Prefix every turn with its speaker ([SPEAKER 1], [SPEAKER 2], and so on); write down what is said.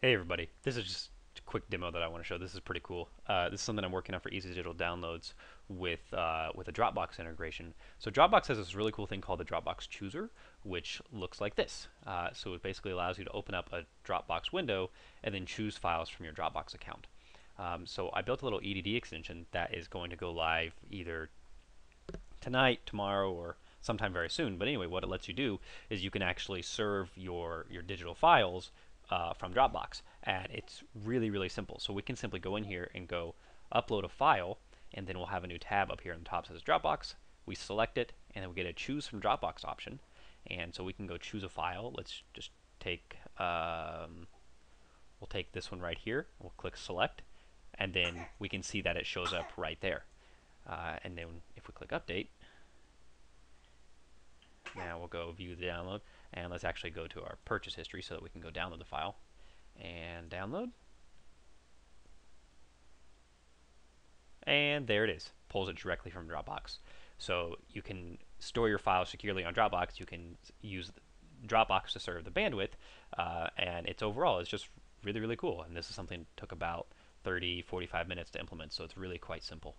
[SPEAKER 1] Hey everybody, this is just a quick demo that I want to show. This is pretty cool. Uh, this is something I'm working on for Easy Digital Downloads with uh, with a Dropbox integration. So Dropbox has this really cool thing called the Dropbox Chooser, which looks like this. Uh, so it basically allows you to open up a Dropbox window and then choose files from your Dropbox account. Um, so I built a little EDD extension that is going to go live either tonight, tomorrow, or sometime very soon. But anyway, what it lets you do is you can actually serve your your digital files uh, from Dropbox. And it's really, really simple. So we can simply go in here and go upload a file, and then we'll have a new tab up here on the top that says Dropbox. We select it, and then we get a choose from Dropbox option. And so we can go choose a file. Let's just take, um, we'll take this one right here. We'll click select, and then we can see that it shows up right there. Uh, and then if we click update, now we'll go view the download. And let's actually go to our purchase history so that we can go download the file. And download. And there it is. Pulls it directly from Dropbox. So you can store your files securely on Dropbox. You can use Dropbox to serve the bandwidth. Uh, and it's overall, it's just really, really cool. And this is something that took about 30, 45 minutes to implement. So it's really quite simple.